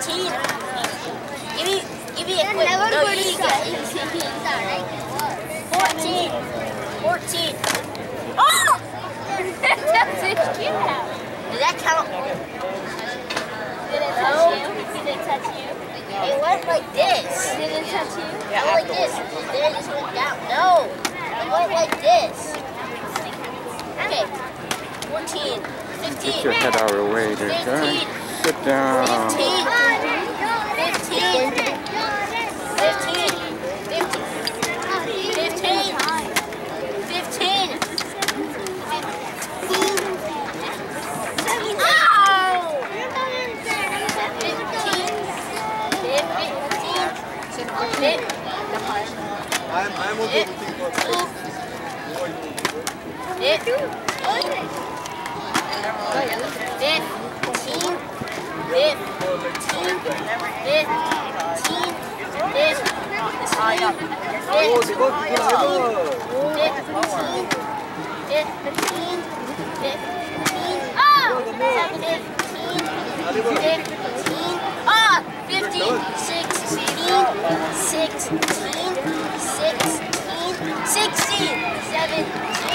14. Give me, give me a quick. never no, going to stop. 14. 14. Oh! That's a cute house. Did that count? Did it touch you? Did it touch you? It went like this. Did it touch you? Yeah, it went like this. Then it just went down. No. It went like this. Okay. 14. 15. Get your head out of the way there, 15, Sit down. 15. ねええ 15, 16, 17,